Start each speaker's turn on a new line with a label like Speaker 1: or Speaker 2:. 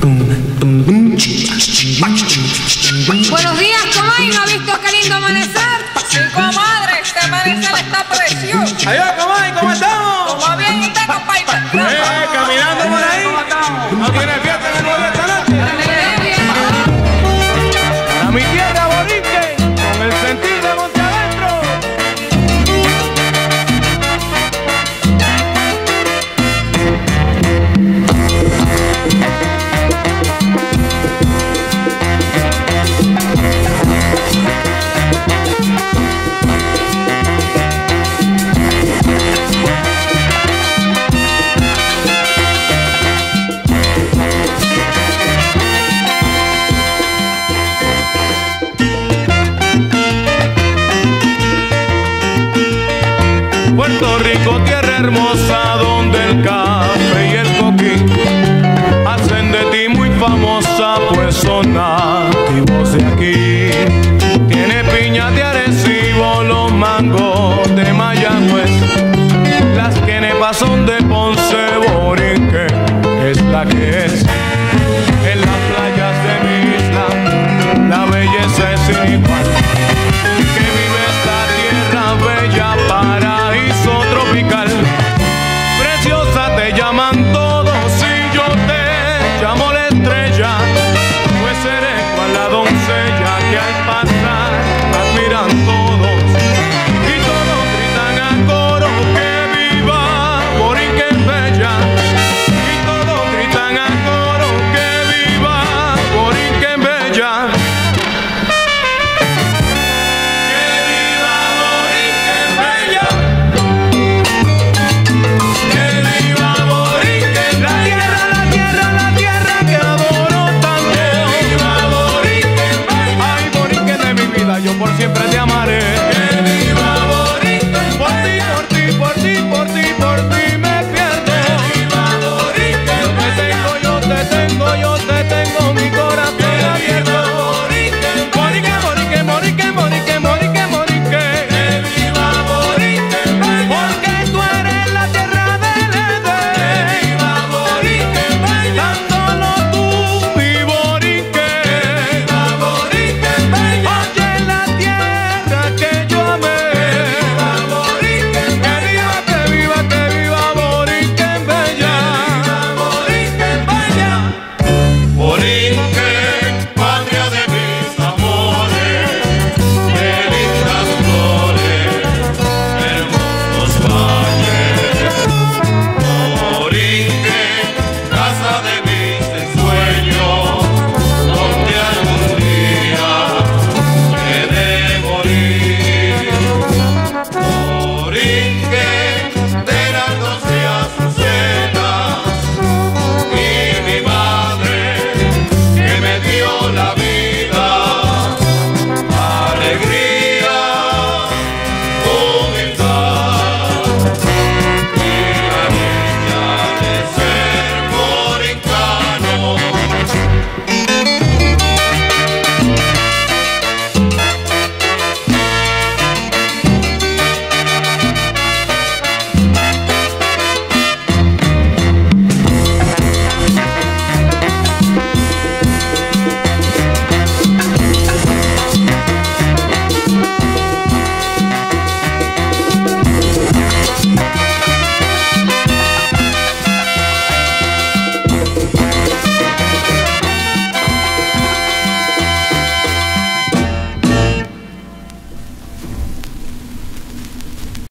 Speaker 1: Buenos días, comadre. ¿No ha visto qué lindo amanecer?
Speaker 2: Sí, comadre, este amanecer está precioso.
Speaker 3: Adiós, comadre, ¿cómo estamos? Puerto Rico, tierra hermosa, donde el café y el coquín hacen de ti muy famosa, pues son nativos de aquí. Tiene piña de Arecibo, los mangos ce prea de amare.